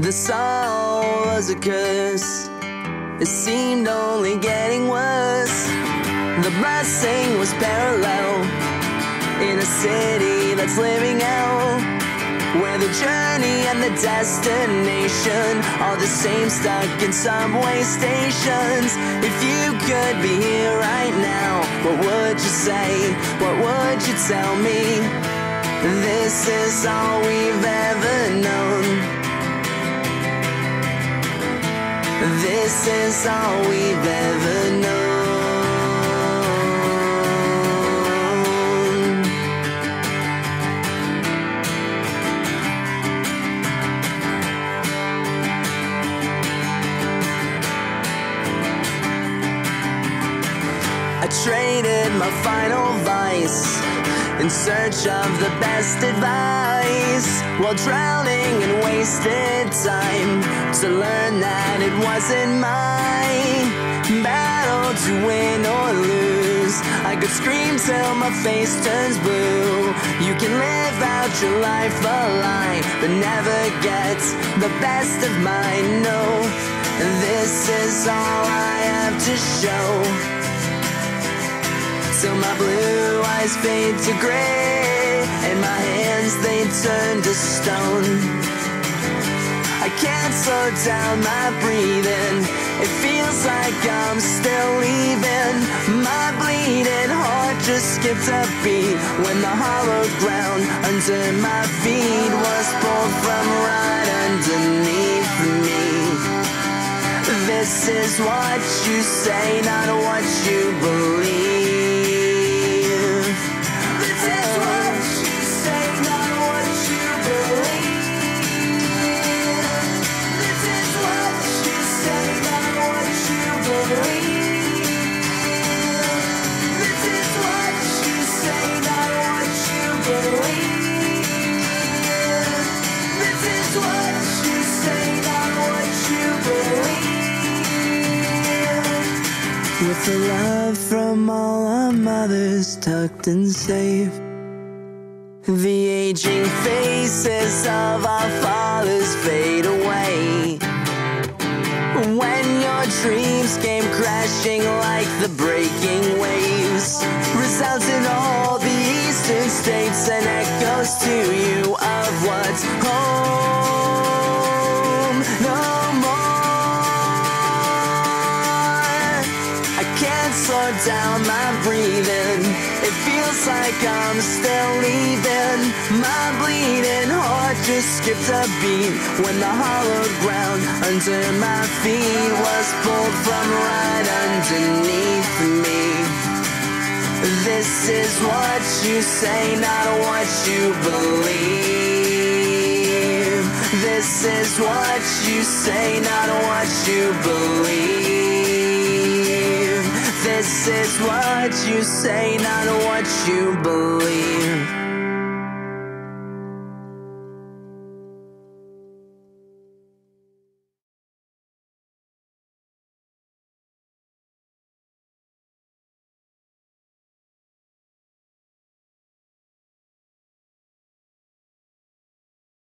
This all was a curse. It seemed only getting worse. The blessing was parallel in a city that's living out. Where the journey and the destination are the same, stuck in subway stations. If you could be here right now, what would you say? What would you tell me? This is all we've ever known. This is all we've ever known. I traded my final vice in search of the best advice while drowning in wasted time to learn that it wasn't my battle to win or lose. I could scream till my face turns blue. You can live out your life a lie, but never get the best of mine. No, this is all I have to show till my blue eyes fade to gray and my hands they turn to stone. I can't slow down my breathing. It feels like I'm still leaving. My bleeding heart just skipped a beat when the hollow ground under my feet was pulled from right underneath me. This is what you say, not what you believe. With the love from all our mothers tucked and safe. The aging faces of our fathers fade away. When your dreams came crashing like the breaking waves, resounding all the eastern states and echoes to you of what's home. Slow down my breathing. It feels like I'm still leaving. My bleeding heart just skipped a beat when the hollow ground under my feet was pulled from right underneath me. This is what you say, not what you believe. This is what you say, not what you believe. This is what you say, not what you believe.